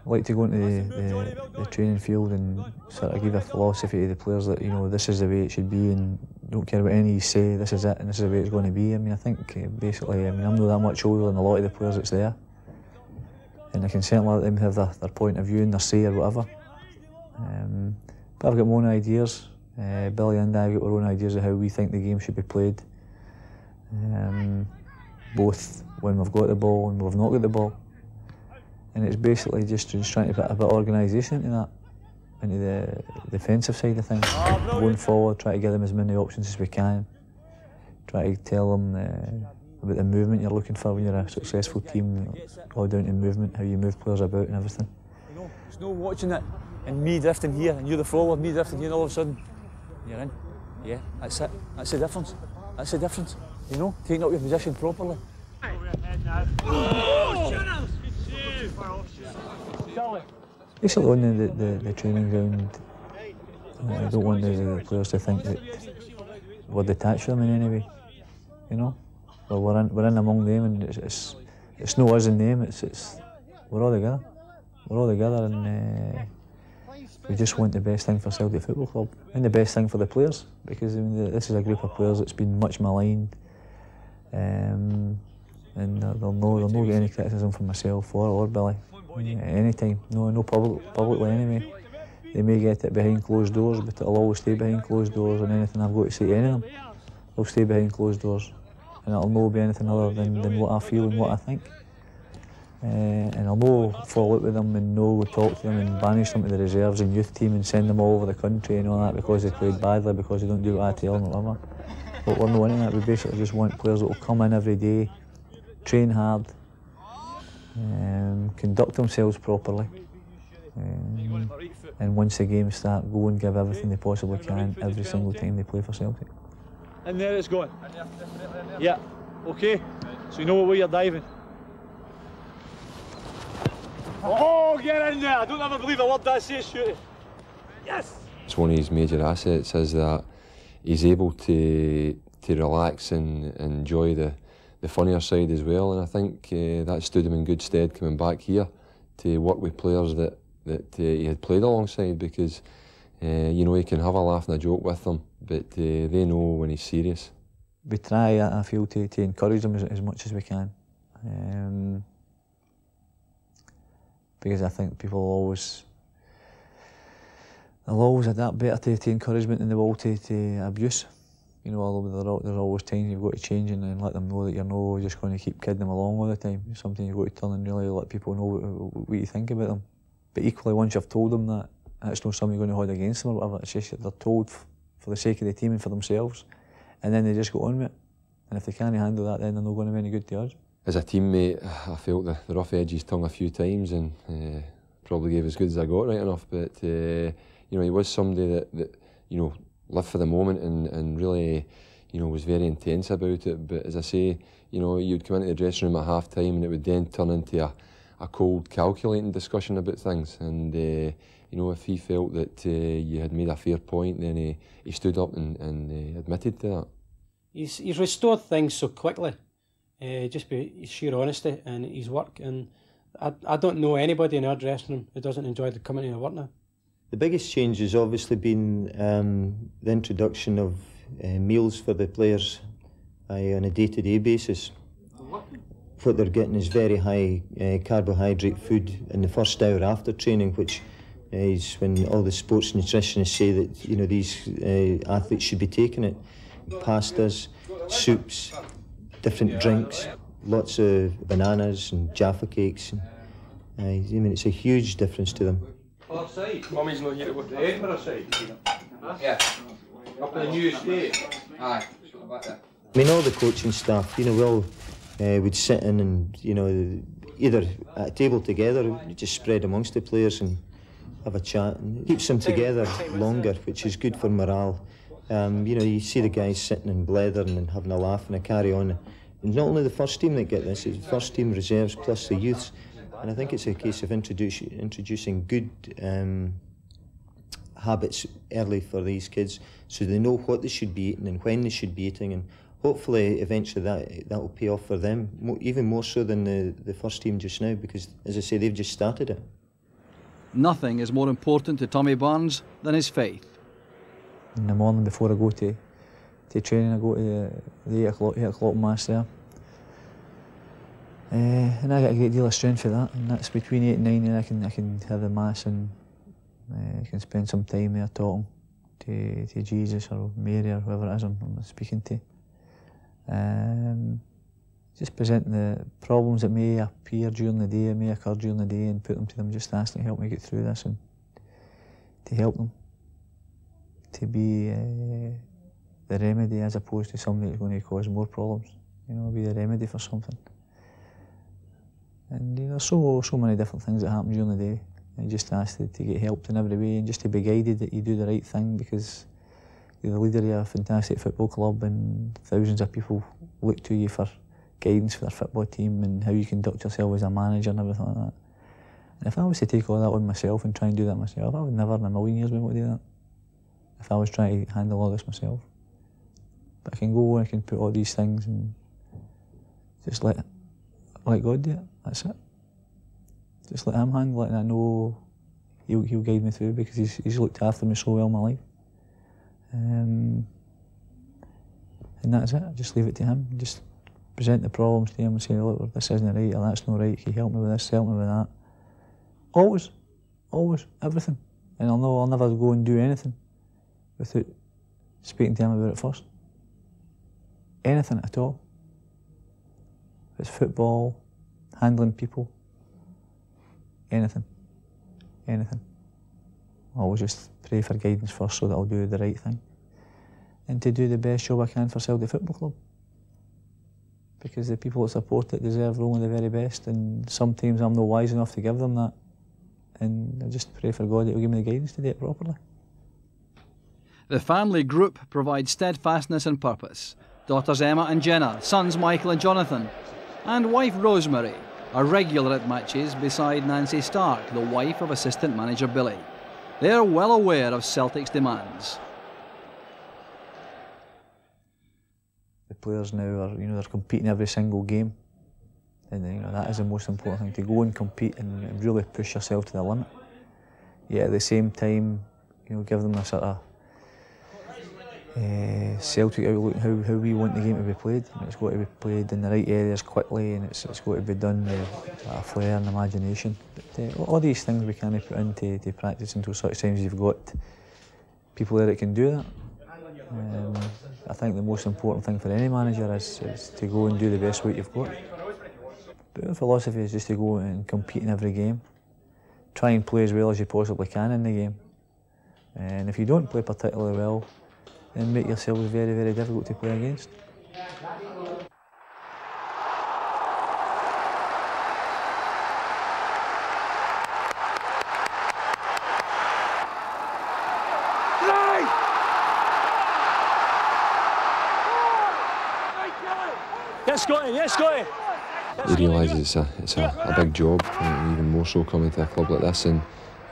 like to go into the, the, the, training field and sort of give a philosophy to the players that, you know, this is the way it should be and don't care what any say, this is it and this is the way it's going to be. I mean, I think uh, basically, I mean, I'm not that much older than a lot of the players that's there. And I can certainly let them have their, their point of view and their say or whatever. Um, but I've got my own ideas. Uh, Billy and I have got our own ideas of how we think the game should be played. Um, both when we've got the ball and we've not got the ball. And it's basically just, just trying to put a bit of organisation into that, into the defensive side of things. Oh, Going forward, try to give them as many options as we can. Try to tell them uh, about the movement you're looking for when you're a successful team, all down to movement, how you move players about and everything. You know, there's no watching it and me drifting here and you're the forward, me drifting here and all of a sudden you're in. Yeah, that's it. That's the difference. That's the difference. You know, taking up your position properly. Basically on the, the, the training ground, I don't want the, players to think that we're detached from them in any way, you know? We're in, we're in among them and it's, it's, it's no us and them, it's, it's, we're all together. We're all together and uh, we just want the best thing for Celtic Football Club and the best thing for the players because I mean, this is a group of players that's been much maligned um, and they'll know they'll not get any criticism from myself or, or Billy any time. No, no public, publicly anyway. They may get it behind closed doors, but it'll always stay behind closed doors. And anything I've got to say to any of them, will stay behind closed doors, and it'll not be anything other than, than what I feel and what I think. Uh, and I'll no fall out with them and no talk to them and banish them to the reserves and youth team and send them all over the country and all that because they played badly because they don't do what I tell them or whatever. But we're not winning that. We basically just want players that will come in every day, train hard, um, conduct themselves properly, um, and once the games start, go and give everything they possibly can every single time they play for Celtic. And there it's going. Yeah, okay. So you know where you're diving. Oh, get in there! I don't ever believe a word that says, shoot it. Yes! it's one of his major assets is that he's able to to relax and, enjoy the, the funnier side as well. And I think uh, that stood him in good stead coming back here to work with players that, that uh, he had played alongside because, uh, you know, he can have a laugh and a joke with them, but they know when he's serious. We try, I feel, to, to encourage them as, as much as we can. Um, because I think people always they'll always adapt better to, to encouragement than they will to, to abuse. You know, although there's always times you've got to change and, and let them know that you're not just going to keep kidding them along all the time. Sometimes you've got to turn and really let people know what, what you think about them. But equally, once you've told them that, that's not something you're going to hold against them or whatever. It's just that they're told for the sake of the team and for themselves, and then they just go on with it. And if they can't handle that, then they're not going to be any good to us. As a teammate, I felt the, the rough edges tongue a few times and uh, probably gave as good as I got right enough. But uh, you know, he was somebody that, that you know lived for the moment and, and really, you know, was very intense about it. But as I say, you know, you'd come into the dressing room at half time and it would then turn into a, a cold, calculating discussion about things. And, uh, you know, if he felt that uh, you had made a fair point, then he, he stood up and, and uh, admitted to that. He's, he's restored things so quickly, uh, just by sheer honesty and his work. And I, I don't know anybody in our dressing room who doesn't enjoy the coming to work now. The biggest change has obviously been um, the introduction of uh, meals for the players uh, on a day-to-day basis. What they're getting is very high uh, carbohydrate food in the first hour after training, which is when all the sports nutritionists say that you know these uh, athletes should be taking it. Pastas, soups, different drinks, lots of bananas and jaffa cakes. And, uh, I mean, it's a huge difference to them. Other side. Mummy's not here to go to Edinburgh side. Yeah. Up in the new estate. Aye. I mean, all the coaching staff, you know, we all uh, would sit in and, you know, either at a table together, just spread amongst the players and have a chat. And keeps them together longer, which is good for morale. Um, you know, you see the guys sitting and blethering and having a laugh and a carry on. And not only the first team that get this, it's the first team reserves plus the youths. And I think it's a case of introduce, introducing good um, habits early for these kids so they know what they should be eating and when they should be eating. And hopefully, eventually, that, that will pay off for them, even more so than the, the first team just now, because, as I say, they've just started it. Nothing is more important to Tommy Burns than his faith. In the morning before I go to, to training, I go to the, the 8 o'clock, 8 o'clock mass there. Uh, and I get a great deal of strength for that, and that's between 8 and 9, and I can, I can have the mass and uh, I can spend some time there talking to, to Jesus or Mary or whoever it is I'm, I'm speaking to. Um, just presenting the problems that may appear during the day, may occur during the day, and put them to them, just asking to help me get through this and to help them. To be uh, the remedy as opposed to something that's going to cause more problems. You know, be the remedy for something. And you know, so so many different things that happen during the day. And just ask to, to get helped in every way and just to be guided that you do the right thing because you're the leader of a fantastic football club and thousands of people look to you for guidance for their football team and how you conduct yourself as a manager and everything like that. And if I was to take all that on myself and try and do that myself, I would never in a million years be able to do that. If I was trying to handle all this myself. But I can go and I can put all these things and just let let God do it. That's it. Just let Him handle it, and I know He'll He'll guide me through because He's He's looked after me so well my life. Um, and that's it. I just leave it to Him. Just present the problems to Him and say, look, this isn't right, or that's not right. Can you help me with this? Help me with that. Always, always, everything. And I'll know I'll never go and do anything without speaking to Him about it first. Anything at all. It's football, handling people, anything, anything. I always just pray for guidance first so that I'll do the right thing and to do the best job I can for Celtic Football Club. Because the people that support it deserve only the very best, and sometimes I'm not wise enough to give them that. And I just pray for God that He'll give me the guidance to do it properly. The family group provides steadfastness and purpose. Daughters Emma and Jenna, sons Michael and Jonathan, and wife Rosemary are regular at matches beside Nancy Stark, the wife of assistant manager Billy. They're well aware of Celtic's demands. The players now are, you know, they're competing every single game. And you know, that is the most important thing, to go and compete and really push yourself to the limit. Yet at the same time, you know, give them a sort of uh, Celtic outlook, how, how we want the game to be played. It's got to be played in the right areas quickly and it's, it's got to be done with a flair and imagination. But, uh, all these things we can put into to practice until such times you've got people there that can do that. Um, I think the most important thing for any manager is, is to go and do the best what you've got. But the philosophy is just to go and compete in every game. Try and play as well as you possibly can in the game. And if you don't play particularly well, then make yourselves very, very difficult to play against. Yes, Scotty, yes, Scotty. He realises it's a it's a, a big job, even more so coming to a club like this. And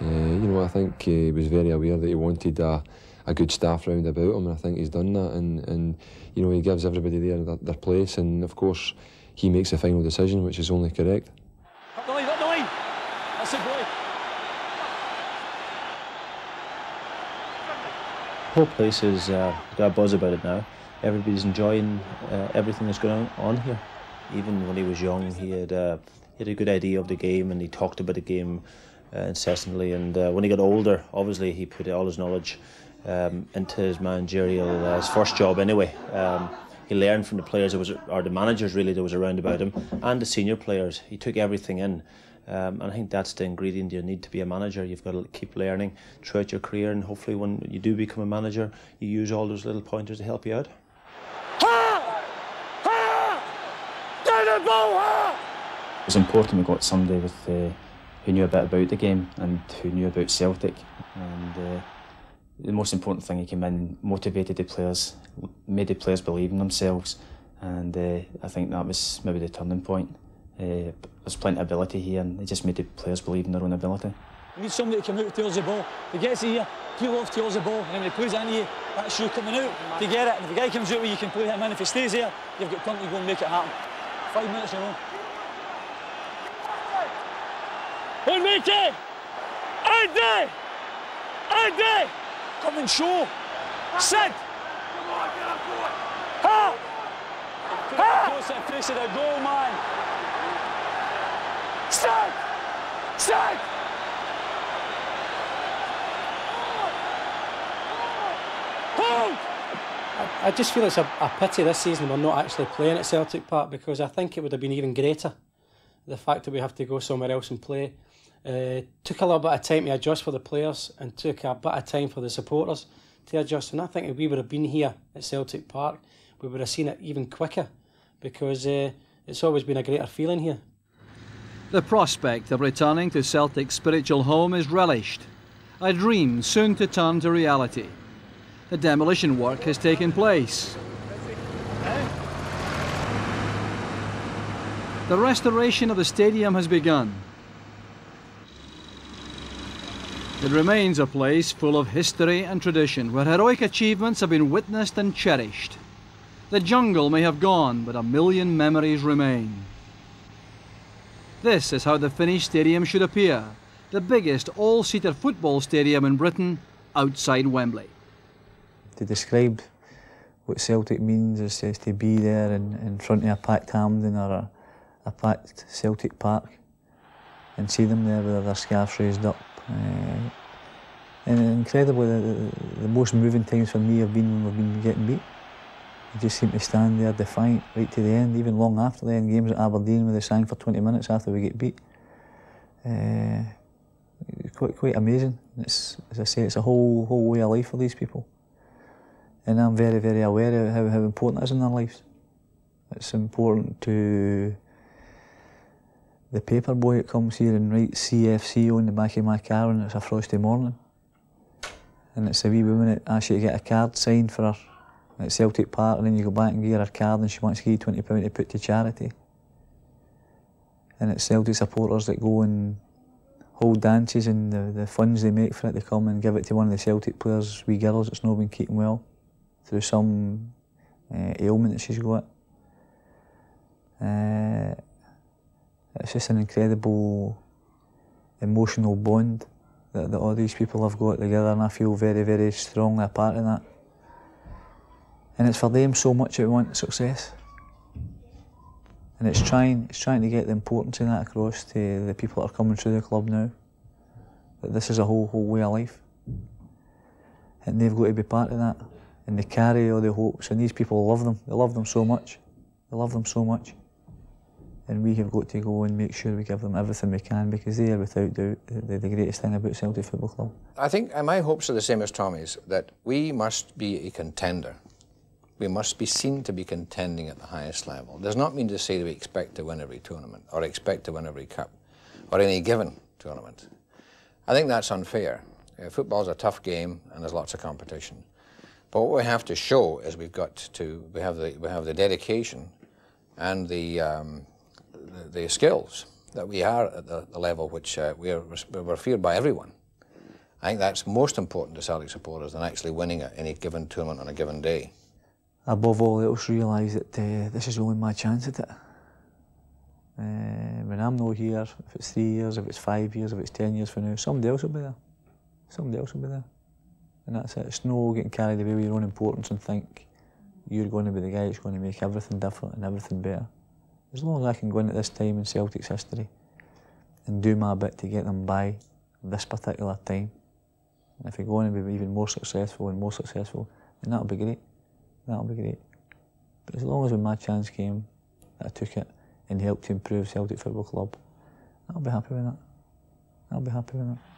uh, you know, I think he was very aware that he wanted a, a good staff round about him, and I think he's done that. And, and you know, he gives everybody there their, their place, and of course, he makes the final decision, which is only correct. Up the line, up the line. That's it, boy. The whole place has uh, got a buzz about it now. Everybody's enjoying uh, everything that's going on here. Even when he was young, he had, uh, he had a good idea of the game and he talked about the game uh, incessantly. And uh, when he got older, obviously he put all his knowledge um, into his managerial, uh, his first job anyway. Um, he learned from the players was, or the managers really that was around about him, and the senior players. He took everything in. Um, and I think that's the ingredient you need to be a manager. You've got to keep learning throughout your career, and hopefully, when you do become a manager, you use all those little pointers to help you out. It was important we got somebody with uh, who knew a bit about the game and who knew about Celtic. And uh, the most important thing, he came in, motivated the players, made the players believe in themselves, and uh, I think that was maybe the turning point. Uh, there's plenty of ability here, and he just made the players believe in their own ability. You need somebody to come out tails the ball. He gets here, peel off tails the ball, and he plays it in you, that's you coming out to get it. And if the guy comes out you can play him in, if he stays there, you've got plenty to go and make it happen. Five minutes, you know. Enrique! Andy! Andy! Come and show! Sid! Ha! Ha! Close and face of the goal, man! Sid! Sid! Hold! I just feel it's a, a pity this season we're not actually playing at Celtic Park because I think it would have been even greater. The fact that we have to go somewhere else and play. Uh, took a little bit of time to adjust for the players and took a bit of time for the supporters to adjust. And I think if we would have been here at Celtic Park, we would have seen it even quicker because uh, it's always been a greater feeling here. The prospect of returning to Celtic's spiritual home is relished, a dream soon to turn to reality. The demolition work has taken place. The restoration of the stadium has begun. It remains a place full of history and tradition where heroic achievements have been witnessed and cherished. The jungle may have gone, but a million memories remain. This is how the finished stadium should appear, the biggest all-seater football stadium in Britain outside Wembley. To describe what Celtic means is, is to be there in, in front of a packed Hampden or a, a packed Celtic Park and see them there with their scarves raised up. Uh, and incredibly, the, the, the, most moving times for me have been when we've been getting beat. You just seem to stand there defiant right to the end, even long after the end games at Aberdeen where they sang for 20 minutes after we get beat. Uh, quite, quite amazing. It's, as I say, it's a whole, whole way of life for these people. And I'm very, very aware of how, how important it is in their lives. It's important to the paper boy that comes here and writes CFC on the back of my car when it's a frosty morning. And it's a wee woman that asks you to get a card signed for her at Celtic Park and then you go back and give her a card and she wants to give you £20 to put to charity. And it's Celtic supporters that go and hold dances and the, the funds they make for it, they come and give it to one of the Celtic players, wee girls that's not been keeping well through some uh, ailment that she's got. Uh, it's just an incredible emotional bond that, that all these people have got together and I feel very, very strongly a part of that. And it's for them so much that want success. And it's trying, it's trying to get the importance of that across to the people that are coming through the club now. That this is a whole, whole way of life. And they've got to be part of that. And they carry all the hopes. And these people love them. They love them so much. They love them so much. And we have got to go and make sure we give them everything we can because they are without doubt the, the greatest thing about Celtic Football Club. I think my hopes are the same as Tommy's, that we must be a contender we must be seen to be contending at the highest level. Does not mean to say that we expect to win every tournament or expect to win every cup or any given tournament. I think that's unfair. Uh, football's a tough game and there's lots of competition. But what we have to show is we've got to, we have the, we have the dedication and the, um, the, the, skills that we are at the, the level which uh, we are, we're feared by everyone. I think that's most important to Celtic supporters than actually winning at any given tournament on a given day above all else realise that uh, this is only my chance at it. Uh, when I'm not here, if it's three years, if it's five years, if it's ten years from now, somebody else will be there. Somebody else will be there. And that's it. It's no getting carried away with your own importance and think you're going to be the guy that's going to make everything different and everything better. As long as I can go into this time in Celtic's history and do my bit to get them by this particular time, and if we're going to be even more successful and more successful, then that'll be great that'll be great. But as long as when my chance came, I took it and helped to improve Celtic Football Club, I'll be happy with that. I'll be happy with that.